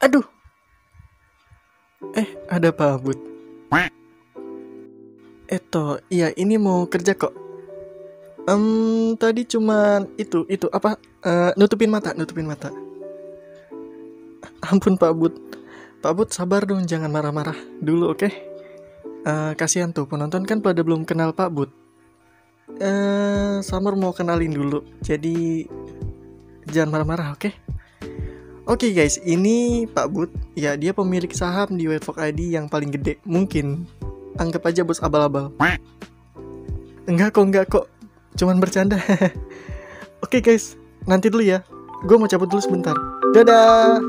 Aduh. Eh, ada Pak Bud. Eto, iya ini mau kerja kok. Em, tadi cuman itu, itu apa? Eh, nutupin mata, nutupin mata. Ampun Pak Bud. Pak Bud sabar dong, jangan marah-marah dulu, oke? Eh, kasihan tuh penonton kan pada belum kenal Pak Bud. Eh, Summer mau kenalin dulu. Jadi jangan marah-marah, oke? Oke guys, ini Pak Bud. Ya, dia pemilik saham di Webfog ID yang paling gede. Mungkin. Anggap aja bos abal-abal. Enggak kok, enggak kok. Cuman bercanda. Oke guys, nanti dulu ya. Gue mau cabut dulu sebentar. Dadah.